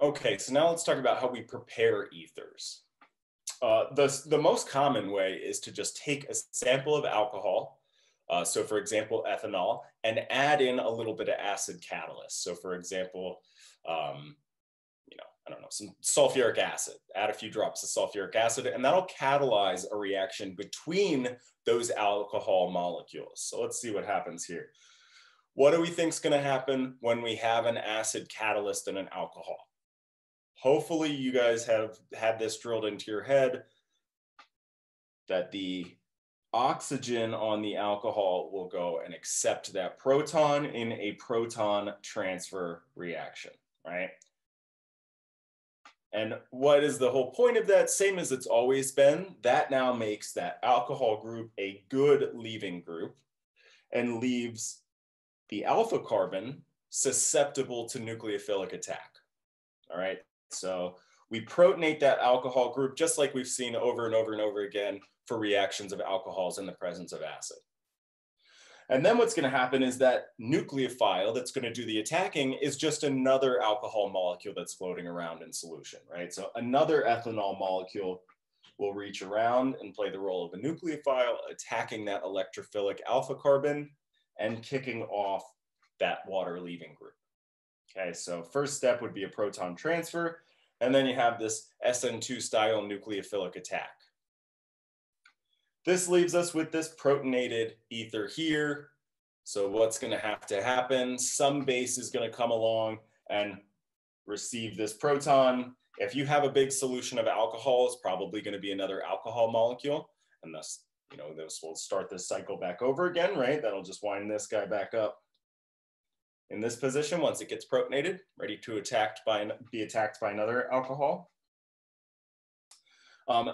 Okay, so now let's talk about how we prepare ethers. Uh, the, the most common way is to just take a sample of alcohol, uh, so for example, ethanol, and add in a little bit of acid catalyst. So for example, um, you know, I don't know, some sulfuric acid, add a few drops of sulfuric acid, and that'll catalyze a reaction between those alcohol molecules. So let's see what happens here. What do we think is gonna happen when we have an acid catalyst and an alcohol? Hopefully you guys have had this drilled into your head that the oxygen on the alcohol will go and accept that proton in a proton transfer reaction, right? And what is the whole point of that? Same as it's always been, that now makes that alcohol group a good leaving group and leaves the alpha carbon susceptible to nucleophilic attack. All right, so we protonate that alcohol group just like we've seen over and over and over again for reactions of alcohols in the presence of acid. And then what's gonna happen is that nucleophile that's gonna do the attacking is just another alcohol molecule that's floating around in solution, right? So another ethanol molecule will reach around and play the role of a nucleophile, attacking that electrophilic alpha carbon and kicking off that water leaving group. Okay, so first step would be a proton transfer, and then you have this SN2 style nucleophilic attack. This leaves us with this protonated ether here. So what's gonna have to happen? Some base is gonna come along and receive this proton. If you have a big solution of alcohol, it's probably gonna be another alcohol molecule. And thus, you know, this will start this cycle back over again, right? That'll just wind this guy back up in this position once it gets protonated, ready to attacked by, be attacked by another alcohol. Um,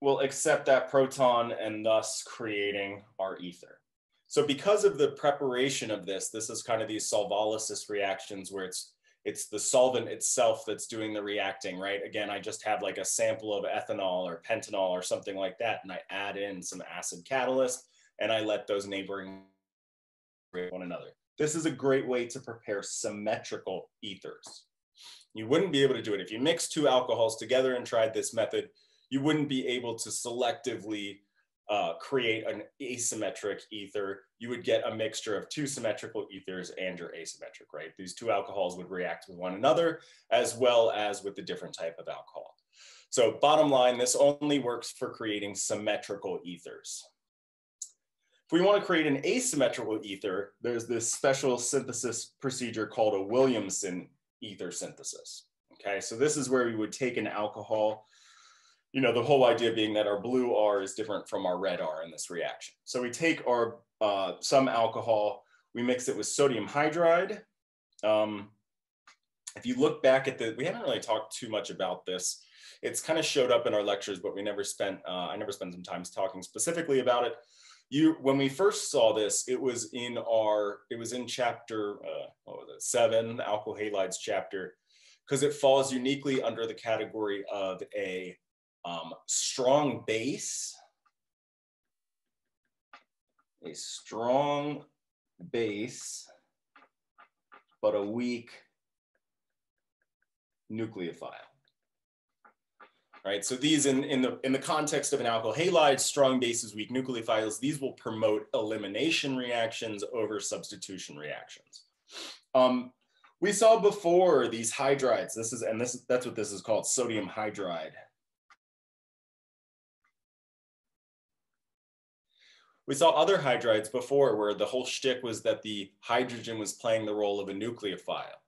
will accept that proton and thus creating our ether. So because of the preparation of this, this is kind of these solvolysis reactions where it's it's the solvent itself that's doing the reacting, right? Again, I just have like a sample of ethanol or pentanol or something like that, and I add in some acid catalyst, and I let those neighboring one another. This is a great way to prepare symmetrical ethers. You wouldn't be able to do it. If you mix two alcohols together and tried this method, you wouldn't be able to selectively uh, create an asymmetric ether. You would get a mixture of two symmetrical ethers and your asymmetric, right? These two alcohols would react with one another as well as with the different type of alcohol. So bottom line, this only works for creating symmetrical ethers. If we want to create an asymmetrical ether, there's this special synthesis procedure called a Williamson ether synthesis. Okay, so this is where we would take an alcohol, you know, the whole idea being that our blue R is different from our red R in this reaction. So we take our uh, some alcohol, we mix it with sodium hydride. Um, if you look back at the, we haven't really talked too much about this. It's kind of showed up in our lectures, but we never spent, uh, I never spent some time talking specifically about it you when we first saw this it was in our it was in chapter uh, what was it seven alkyl halides chapter because it falls uniquely under the category of a um, strong base a strong base but a weak nucleophile right? So these in, in, the, in the context of an alkyl halide, strong bases, weak nucleophiles, these will promote elimination reactions over substitution reactions. Um, we saw before these hydrides, this is, and this, that's what this is called, sodium hydride. We saw other hydrides before where the whole shtick was that the hydrogen was playing the role of a nucleophile.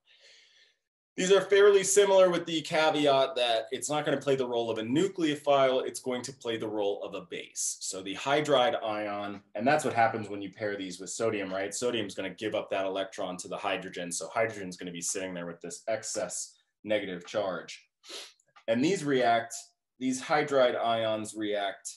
These are fairly similar with the caveat that it's not going to play the role of a nucleophile, it's going to play the role of a base. So the hydride ion, and that's what happens when you pair these with sodium, right? Sodium is going to give up that electron to the hydrogen. So hydrogen is going to be sitting there with this excess negative charge. And these react, these hydride ions react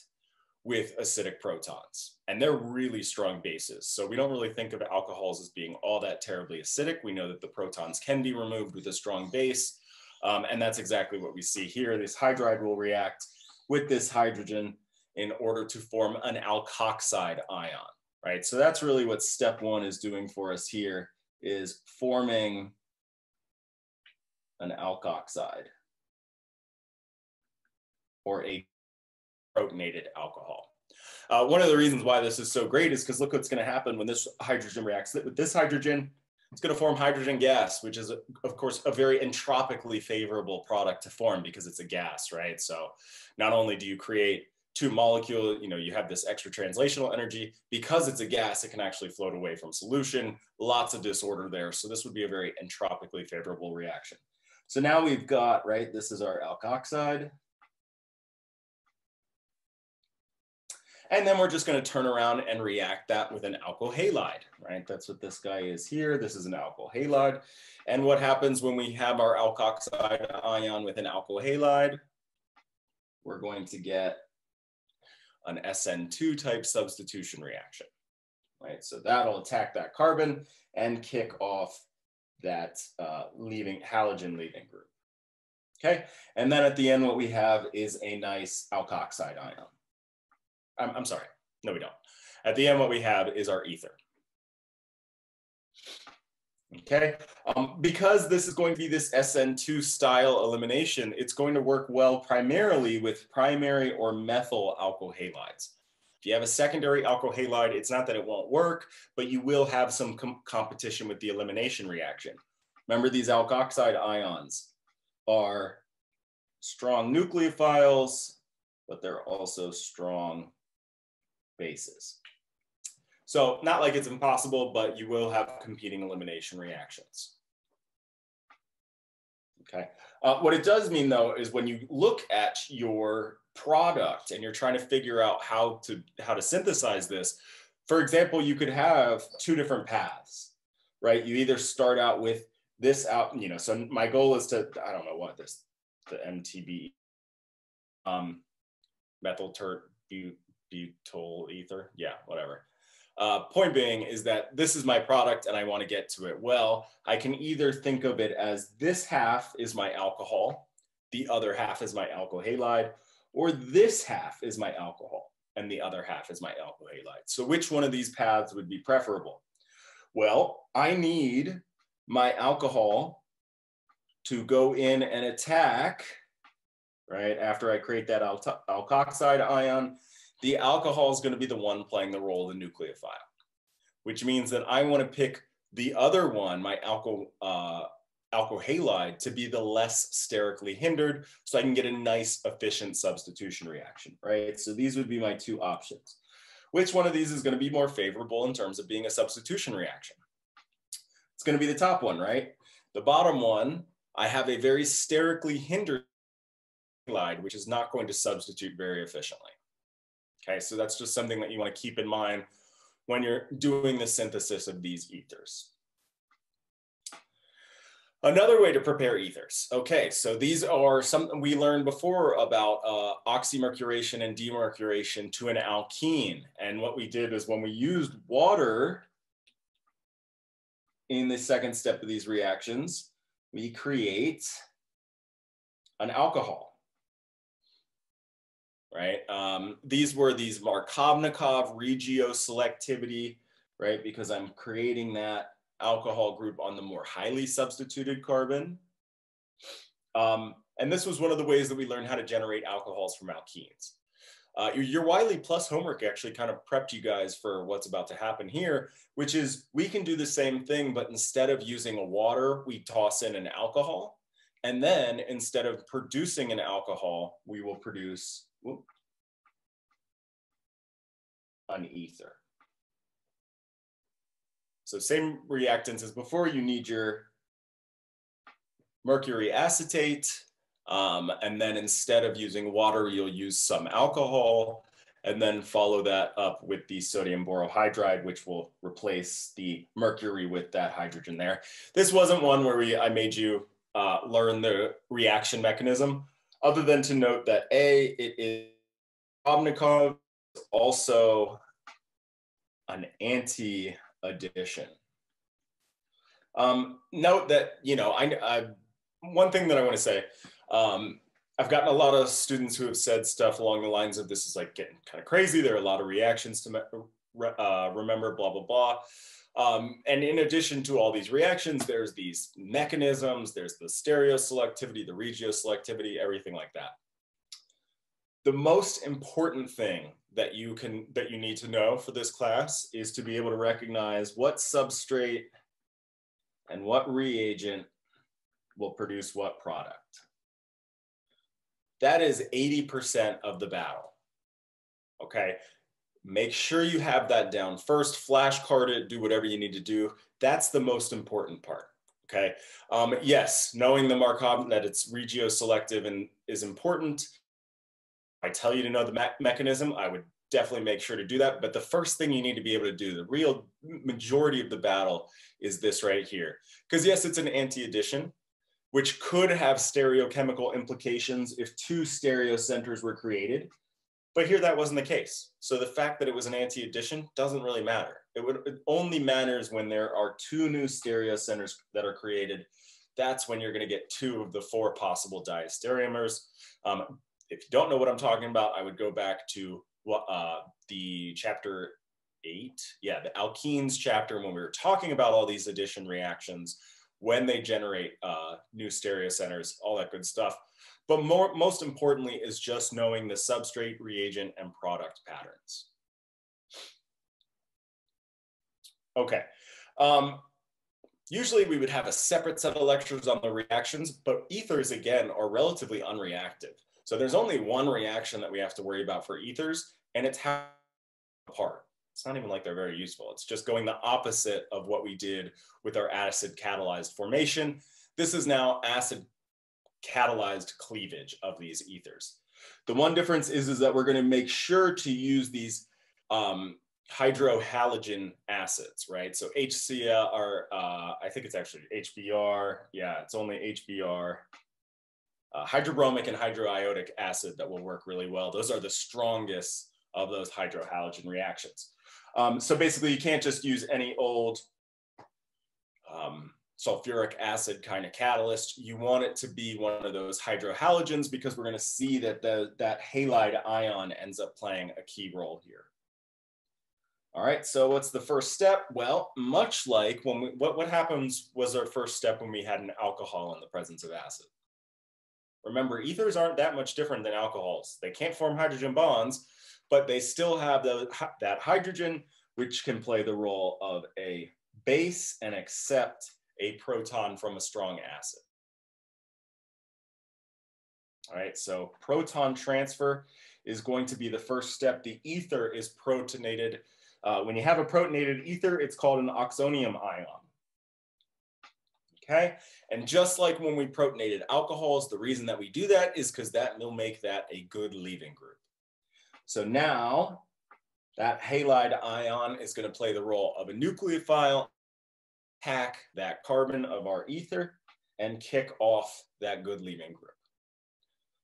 with acidic protons. And they're really strong bases. So we don't really think of alcohols as being all that terribly acidic. We know that the protons can be removed with a strong base. Um, and that's exactly what we see here. This hydride will react with this hydrogen in order to form an alkoxide ion, right? So that's really what step one is doing for us here is forming an alkoxide or a protonated alcohol. Uh, one of the reasons why this is so great is because look what's going to happen when this hydrogen reacts with this hydrogen. It's going to form hydrogen gas, which is, of course, a very entropically favorable product to form because it's a gas, right? So not only do you create two molecule, you know, you have this extra translational energy. Because it's a gas, it can actually float away from solution. Lots of disorder there. So this would be a very entropically favorable reaction. So now we've got, right, this is our alkoxide. And then we're just going to turn around and react that with an alkyl halide, right? That's what this guy is here. This is an alkyl halide. And what happens when we have our alkoxide ion with an alkyl halide? We're going to get an SN2 type substitution reaction, right? So that'll attack that carbon and kick off that uh, leaving halogen leaving group. Okay, and then at the end, what we have is a nice alkoxide ion. I'm, I'm sorry, no, we don't. At the end, what we have is our ether. Okay, um, because this is going to be this SN2 style elimination, it's going to work well primarily with primary or methyl alkyl halides. If you have a secondary alkyl halide, it's not that it won't work, but you will have some com competition with the elimination reaction. Remember these alkoxide ions are strong nucleophiles, but they're also strong bases. So not like it's impossible, but you will have competing elimination reactions. Okay. Uh, what it does mean though, is when you look at your product and you're trying to figure out how to, how to synthesize this, for example, you could have two different paths, right? You either start out with this out, you know, so my goal is to, I don't know what this, the MTB, um, methyl tert butyl ether. Yeah, whatever. Uh, point being is that this is my product and I want to get to it. Well, I can either think of it as this half is my alcohol, the other half is my alkyl halide, or this half is my alcohol and the other half is my alkyl halide. So which one of these paths would be preferable? Well, I need my alcohol to go in and attack, right, after I create that al alkoxide ion, the alcohol is going to be the one playing the role of the nucleophile, which means that I want to pick the other one, my alkyl, uh, to be the less sterically hindered so I can get a nice efficient substitution reaction, right? So these would be my two options. Which one of these is going to be more favorable in terms of being a substitution reaction? It's going to be the top one, right? The bottom one, I have a very sterically hindered halide, which is not going to substitute very efficiently. Okay, so that's just something that you want to keep in mind when you're doing the synthesis of these ethers. Another way to prepare ethers. Okay, so these are something we learned before about uh, oxymercuration and demercuration to an alkene. And what we did is when we used water in the second step of these reactions, we create an alcohol right? Um, these were these Markovnikov regioselectivity, right? Because I'm creating that alcohol group on the more highly substituted carbon. Um, and this was one of the ways that we learned how to generate alcohols from alkenes. Uh, your, your Wiley Plus homework actually kind of prepped you guys for what's about to happen here, which is we can do the same thing, but instead of using a water, we toss in an alcohol. And then instead of producing an alcohol, we will produce whoop, an ether. So same reactants as before, you need your mercury acetate, um, and then instead of using water, you'll use some alcohol, and then follow that up with the sodium borohydride, which will replace the mercury with that hydrogen there. This wasn't one where we, I made you uh, learn the reaction mechanism, other than to note that A, it is Obnikov, also an anti-addition. Um, note that, you know, I, I, one thing that I want to say, um, I've gotten a lot of students who have said stuff along the lines of this is like getting kind of crazy. There are a lot of reactions to uh, remember, blah, blah, blah. Um, and in addition to all these reactions, there's these mechanisms, there's the stereoselectivity, the regioselectivity, everything like that. The most important thing that you can that you need to know for this class is to be able to recognize what substrate and what reagent will produce what product. That is 80% of the battle. Okay, make sure you have that down first, flashcard it, do whatever you need to do. That's the most important part. Okay, um, yes, knowing the Markov that it's regioselective and is important. I tell you to know the me mechanism, I would definitely make sure to do that. But the first thing you need to be able to do, the real majority of the battle is this right here. Because yes, it's an anti-addition, which could have stereochemical implications if two stereocenters were created. But here that wasn't the case. So the fact that it was an anti-addition doesn't really matter. It, would, it only matters when there are two new stereo centers that are created. That's when you're gonna get two of the four possible diastereomers. Um, if you don't know what I'm talking about, I would go back to uh, the chapter eight, yeah, the alkenes chapter when we were talking about all these addition reactions, when they generate uh, new stereocenters, all that good stuff. But more, most importantly is just knowing the substrate, reagent, and product patterns. Okay. Um, usually we would have a separate set of lectures on the reactions, but ethers, again, are relatively unreactive. So there's only one reaction that we have to worry about for ethers, and it's how apart. It's not even like they're very useful. It's just going the opposite of what we did with our acid catalyzed formation. This is now acid catalyzed cleavage of these ethers. The one difference is, is that we're gonna make sure to use these um, hydrohalogen acids, right? So HCl are, uh, I think it's actually HBr. Yeah, it's only HBr. Uh, hydrobromic and hydroiodic acid that will work really well. Those are the strongest of those hydrohalogen reactions. Um, so basically you can't just use any old um, sulfuric acid kind of catalyst. You want it to be one of those hydrohalogens because we're gonna see that the, that halide ion ends up playing a key role here. All right, so what's the first step? Well, much like when we, what, what happens was our first step when we had an alcohol in the presence of acid. Remember, ethers aren't that much different than alcohols. They can't form hydrogen bonds, but they still have the, that hydrogen, which can play the role of a base and accept a proton from a strong acid. All right, so proton transfer is going to be the first step. The ether is protonated. Uh, when you have a protonated ether, it's called an oxonium ion. Okay, and just like when we protonated alcohols, the reason that we do that is because that will make that a good leaving group. So now that halide ion is going to play the role of a nucleophile, hack that carbon of our ether, and kick off that good leaving group.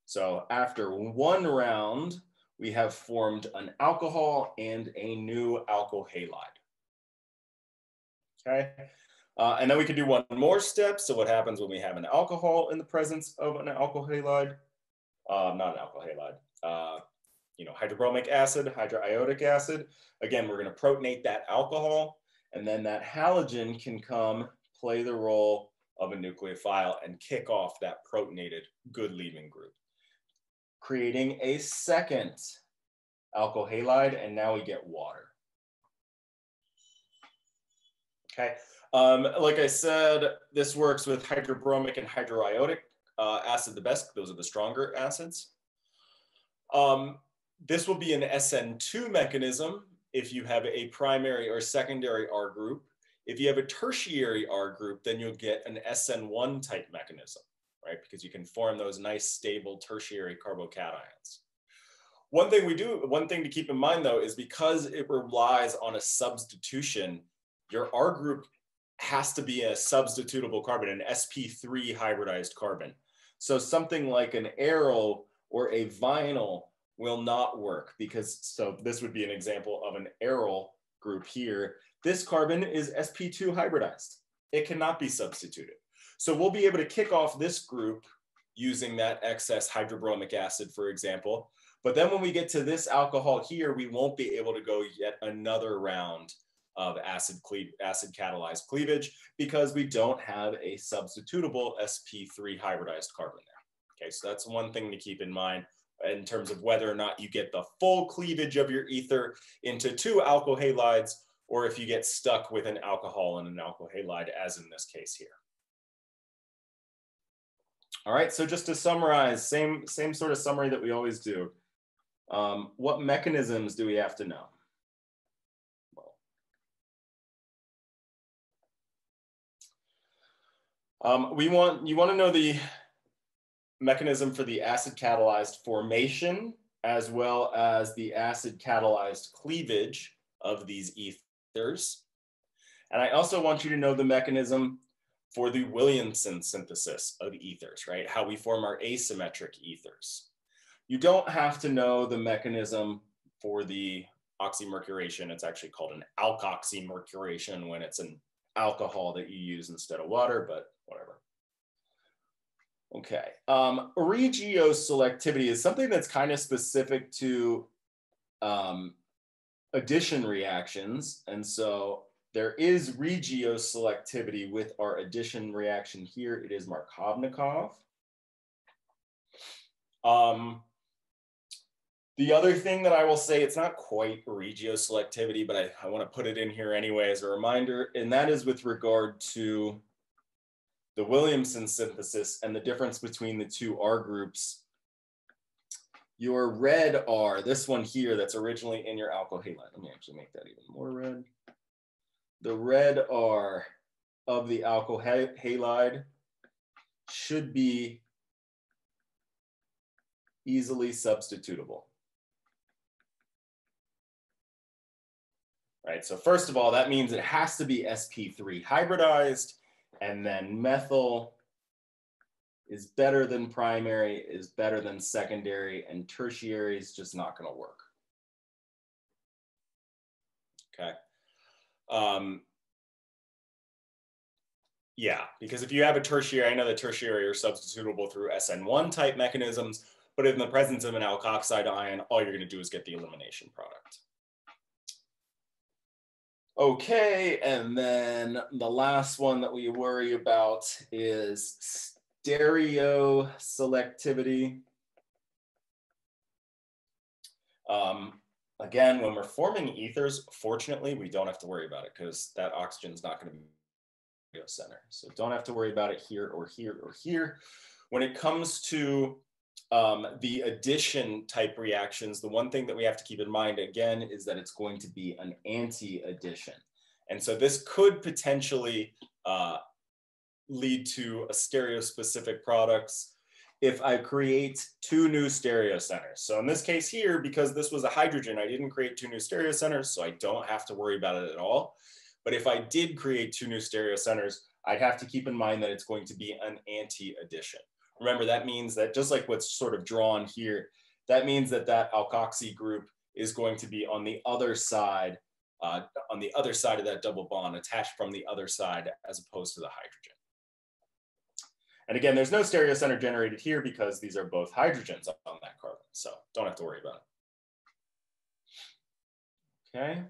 So after one round, we have formed an alcohol and a new alkyl halide. Okay, uh, and then we can do one more step. So what happens when we have an alcohol in the presence of an alkyl halide? Uh, not an alkyl halide. Uh, you know, hydrobromic acid, hydroiodic acid. Again, we're going to protonate that alcohol, and then that halogen can come play the role of a nucleophile and kick off that protonated good leaving group, creating a second alkyl halide, and now we get water. Okay, um, like I said, this works with hydrobromic and hydroiodic uh, acid the best. Those are the stronger acids. Um, this will be an SN2 mechanism if you have a primary or secondary R group. If you have a tertiary R group, then you'll get an SN1 type mechanism, right? Because you can form those nice stable tertiary carbocations. One thing we do, one thing to keep in mind though, is because it relies on a substitution, your R group has to be a substitutable carbon, an sp3 hybridized carbon. So something like an aryl or a vinyl will not work because, so this would be an example of an aryl group here. This carbon is sp2 hybridized. It cannot be substituted. So we'll be able to kick off this group using that excess hydrobromic acid, for example. But then when we get to this alcohol here, we won't be able to go yet another round of acid, acid catalyzed cleavage because we don't have a substitutable sp3 hybridized carbon there. Okay, so that's one thing to keep in mind in terms of whether or not you get the full cleavage of your ether into two alkyl halides or if you get stuck with an alcohol and an alkyl halide as in this case here. All right, so just to summarize, same, same sort of summary that we always do. Um, what mechanisms do we have to know? Um, we want, you want to know the mechanism for the acid catalyzed formation as well as the acid catalyzed cleavage of these ethers. And I also want you to know the mechanism for the Williamson synthesis of ethers, right? How we form our asymmetric ethers. You don't have to know the mechanism for the oxymercuration. It's actually called an alkoxymercuration when it's an alcohol that you use instead of water, but whatever. Okay, um, regioselectivity is something that's kind of specific to um, addition reactions. And so there is regioselectivity with our addition reaction here. It is Markovnikov. Um, the other thing that I will say, it's not quite regioselectivity, but I, I want to put it in here anyway as a reminder, and that is with regard to the Williamson synthesis and the difference between the two R groups. Your red R, this one here that's originally in your alkyl halide. Let me actually make that even more red. The red R of the alkyl halide should be easily substitutable. Right, so first of all, that means it has to be sp3 hybridized and then methyl is better than primary, is better than secondary, and tertiary is just not going to work. Okay. Um, yeah, because if you have a tertiary, I know the tertiary are substitutable through SN1 type mechanisms, but in the presence of an alkoxide ion, all you're going to do is get the elimination product. Okay, and then the last one that we worry about is stereo selectivity. Um, again, when we're forming ethers, fortunately, we don't have to worry about it because that oxygen is not going to be center. So don't have to worry about it here or here or here. When it comes to um, the addition type reactions, the one thing that we have to keep in mind again is that it's going to be an anti-addition. And so this could potentially uh, lead to a stereospecific products if I create two new stereo centers. So in this case here, because this was a hydrogen, I didn't create two new stereo centers, so I don't have to worry about it at all. But if I did create two new stereo centers, I'd have to keep in mind that it's going to be an anti-addition. Remember, that means that just like what's sort of drawn here, that means that that alkoxy group is going to be on the other side, uh, on the other side of that double bond, attached from the other side as opposed to the hydrogen. And again, there's no stereocenter generated here because these are both hydrogens on that carbon. So don't have to worry about it. Okay.